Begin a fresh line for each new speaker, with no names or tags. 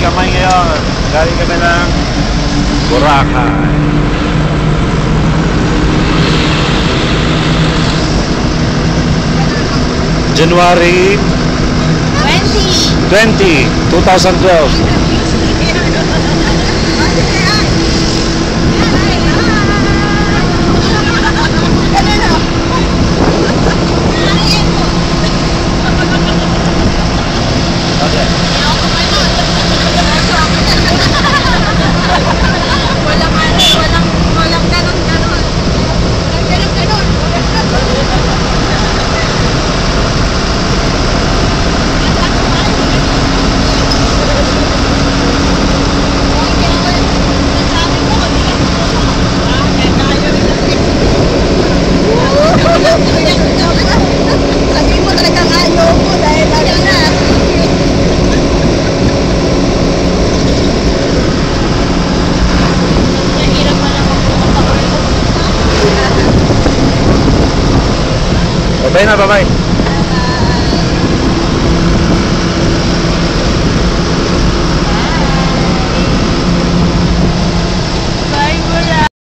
Lamay ngayon. Galing kami ng Boracay. January 20, 2012. Bem nada, vai.